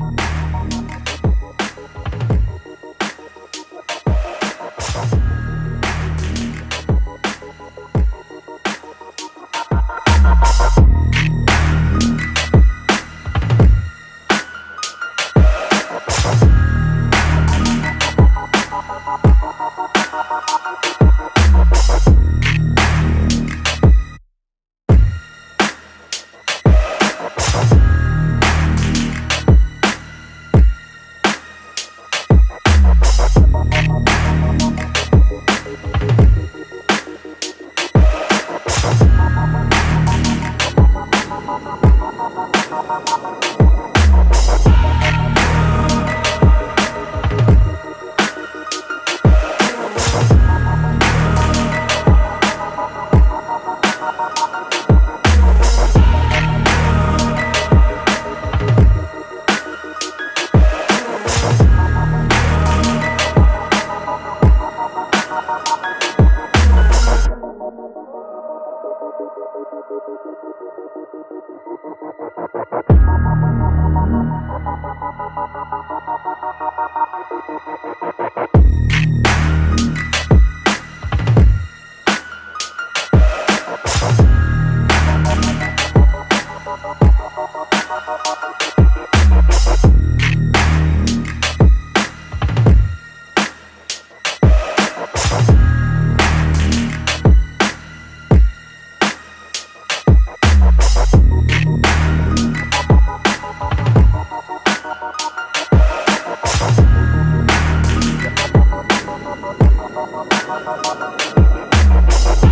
Bye. Thank you. Thank you.